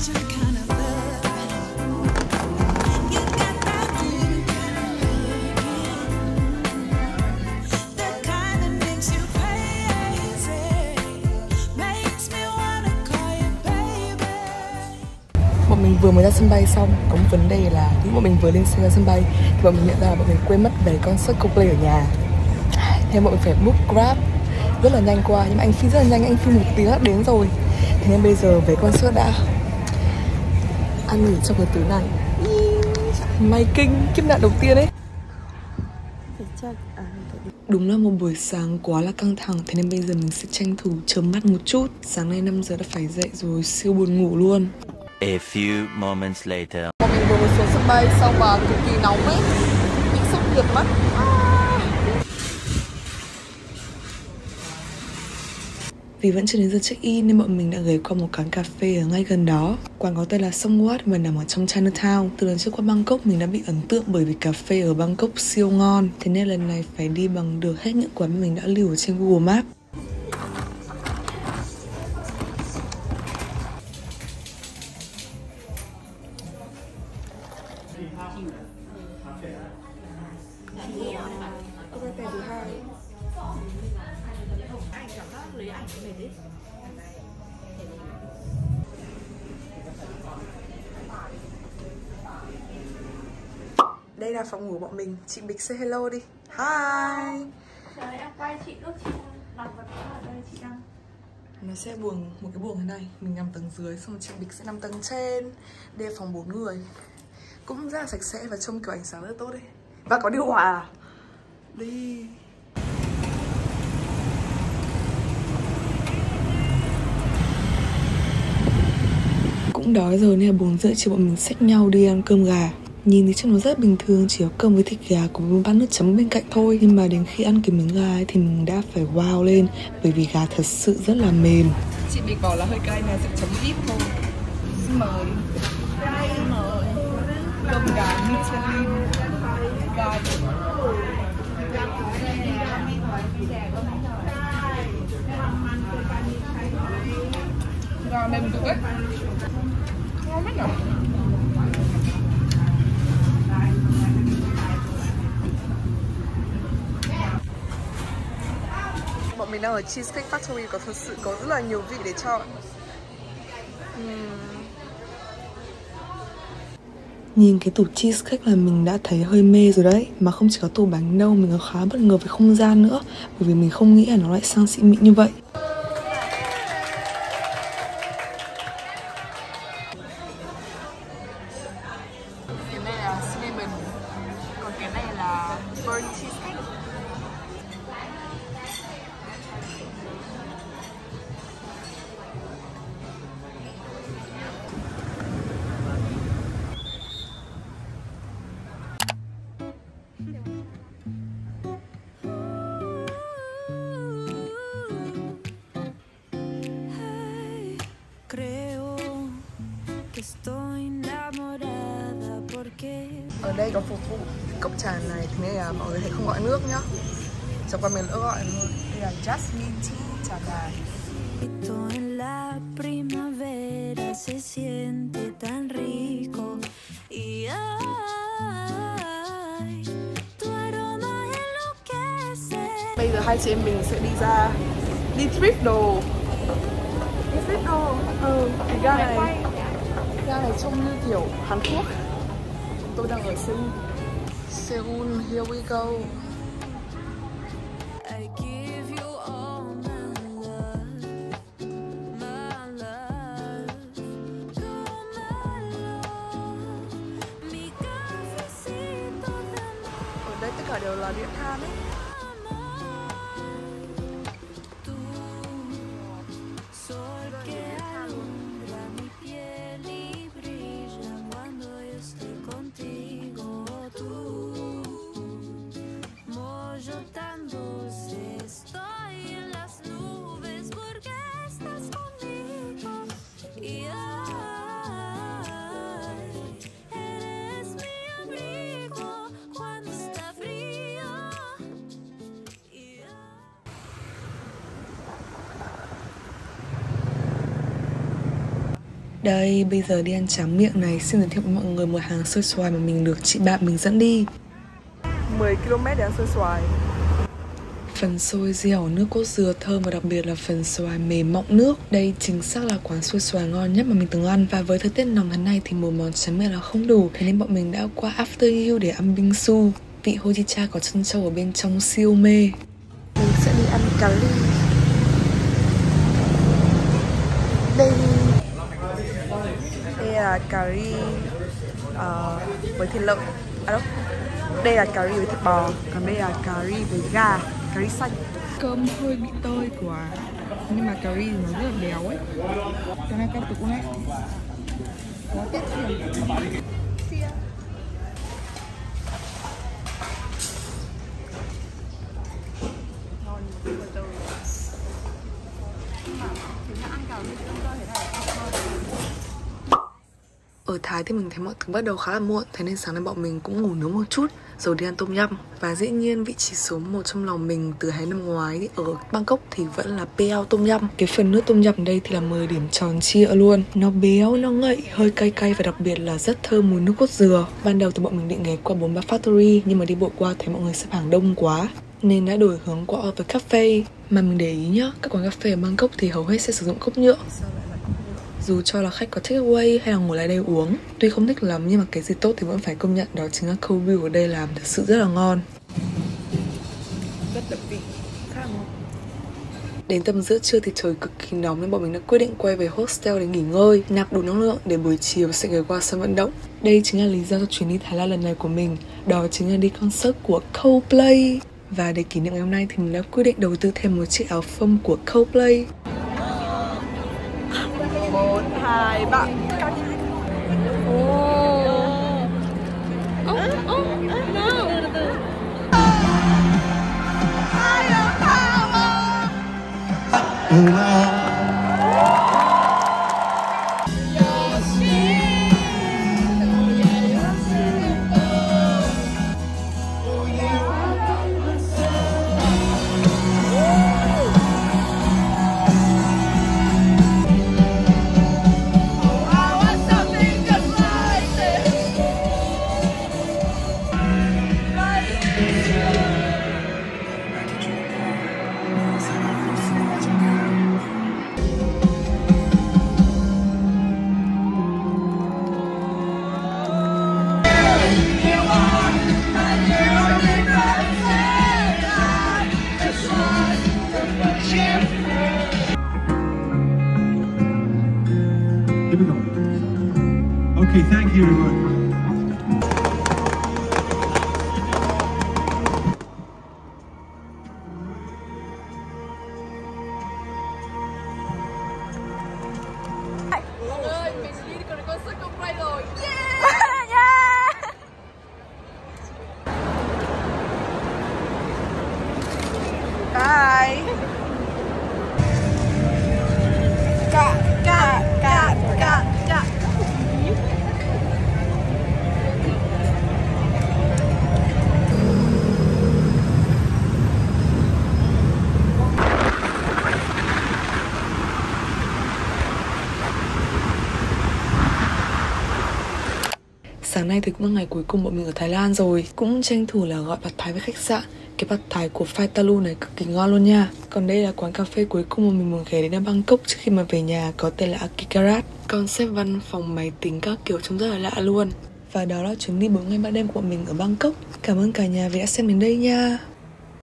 Bọn mình vừa mới ra sân bay xong, Có một vấn đề là lúc bọn mình vừa lên xe ra sân bay Thì bọn mình nhận ra là bọn mình quên mất vé concert Coldplay ở nhà. Thế bọn mình phải book Grab Rất là nhanh qua, Nhưng mà anh Phi rất là nhanh, Anh Phi một tiếng đã đến rồi. Thế nên bây giờ vé concert đã Ăn nghỉ trong cái túi này. May kinh Kiếp nạn đầu tiên ấy. Đúng là một buổi sáng quá là căng thẳng Thế nên bây giờ mình sẽ tranh thủ chớm mắt một chút. Sáng nay 5 giờ đã phải dậy rồi Siêu buồn ngủ luôn. A few moments later. Mình vừa mới xuống sân bay xong và cực kỳ nóng ấy. Bị sốc nhiệt mất Vì vẫn chưa đến giờ check-in nên bọn mình đã ghé qua một quán cà phê ở ngay gần đó. Quán có tên là Somewhat và nằm ở trong Chinatown. Từ lần trước qua Bangkok, mình đã bị ấn tượng bởi vì cà phê ở Bangkok siêu ngon. Thế nên lần này phải đi bằng được hết những quán mà mình đã lưu ở trên Google Maps. Đây là phòng ngủ bọn mình. Chị Bịch say hello đi. Hi. Trời em quay chị lúc chị đặt vật ở đây chị đang Nó sẽ buồng một cái buồng thế này. Mình nằm tầng dưới xong chị Bịch sẽ nằm tầng trên. Đây là phòng 4 người. Cũng rất là sạch sẽ và trông kiểu ánh sáng rất tốt đấy. Và có điều hòa. À? Đi Cũng đói rồi nên là bốn rưỡi chiều bọn mình xách nhau đi ăn cơm gà. Nhìn thì trông nó rất bình thường Chỉ có cơm với thịt gà cùng một bát nước chấm bên cạnh thôi. Nhưng mà đến khi ăn cái miếng gà ấy, thì mình đã phải wow lên Bởi vì gà thật sự rất là mềm. Chị bị bảo là hơi cay này sẽ chấm ít thôi. Xin mời. Cay mời Cơm gà Michelin. Gà Gà. Mềm cực ấy Ngon lắm nhỉ Bọn mình đang ở Cheesecake Factory có thật sự có rất là nhiều vị để chọn. Ừm. Nhìn cái tủ cheesecake là mình đã thấy hơi mê rồi đấy Mà không chỉ có tủ bánh đâu, mình còn khá bất ngờ với không gian nữa Bởi vì mình không nghĩ là nó lại sang xịn mịn như vậy Ở đây có phục vụ cốc trà này Thế nên là mọi người thấy không gọi nước nhá. Trong quán mình lỡ gọi thôi Đây là Jasmine Tea trà đài en la primavera se siente tan rico y ay, tu aroma enloquece. Bây giờ hai chị em mình sẽ đi ra Đi thrift đồ. Đi thrift đồ. Ừ, cái ga này Ga này trông như kiểu Hàn Quốc tôi đang ở Seoul. Seoul, here we go. I give you all my love, my love, tú my love, mi cafecito de Ở đây tất cả đều là điện than ấy Đây, bây giờ đi ăn tráng miệng này. Xin giới thiệu với mọi người một hàng xôi xoài mà mình được chị bạn mình dẫn đi. 10 km để ăn xôi xoài Phần xôi dẻo nước cốt dừa thơm và đặc biệt là phần xoài mềm mọng nước. Đây chính xác là quán xôi xoài ngon nhất mà mình từng ăn. Và với thời tiết nóng thế này thì một món tráng miệng là không đủ. Thế nên bọn mình đã qua After You để ăn bingsu Vị hojicha có chân trâu ở bên trong siêu mê. Mình sẽ đi ăn cà ri. Đây Đây là cà ri uh, với thịt lợn. À đâu? Đây là cà ri với thịt bò Còn đây là cà ri với gà Cà ri xanh. Cơm hơi bị tơi quá Nhưng mà cà ri thì nó rất là béo ấy. Cái này tụi cũng này quá tiết kiệm. Ở Thái thì mình thấy mọi thứ bắt đầu khá là muộn Thế nên sáng nay bọn mình cũng ngủ nướng một chút Rồi đi ăn tôm nhâm Và dĩ nhiên vị trí số 1 trong lòng mình từ hai năm ngoái thì Ở Bangkok thì vẫn là Peo tôm nhâm. Cái phần nước tôm nhâm đây thì là 10 điểm tròn chia luôn. Nó béo, nó ngậy, hơi cay cay Và đặc biệt là rất thơm mùi nước cốt dừa. Ban đầu thì bọn mình định ghé qua 43 Factory Nhưng mà đi bộ qua thấy mọi người xếp hàng đông quá nên đã đổi hướng qua với Cafe. Mà mình để ý nhá, các quán cà phê ở Bangkok thì hầu hết sẽ sử dụng cốc nhựa dù cho là khách có take away hay là ngồi lại đây uống Tuy không thích lắm nhưng mà cái gì tốt thì vẫn phải công nhận Đó chính là cold brew ở đây làm thật sự rất là ngon Rất đậm vị Khá là ngon Đến tầm giữa trưa thì trời cực kỳ nóng nên bọn mình đã quyết định quay về hostel để nghỉ ngơi, nạp đủ năng lượng để buổi chiều sẽ ghé qua sân vận động. Đây chính là lý do cho chuyến đi Thái Lan lần này của mình, đó chính là đi concert của Coldplay. Và để kỷ niệm ngày hôm nay thì mình đã quyết định đầu tư thêm một chiếc áo phông của Coldplay. 1, 2, 3 Cắt Here Okay, thank you, everyone. Sáng nay thì cũng là ngày cuối cùng bọn mình ở Thái Lan rồi. Cũng tranh thủ là gọi bát thái với khách sạn. Cái bát thái của Faitalu này cực kỳ ngon luôn nha. Còn đây là quán cà phê cuối cùng mà mình muốn ghé đến ở Bangkok trước khi mà về nhà, Có tên là Akikarat. Concept văn phòng máy tính các kiểu trông rất là lạ luôn. Và đó là chuyến đi 4 ngày 3 đêm của bọn mình ở Bangkok. Cảm ơn cả nhà vì đã xem đến đây nha.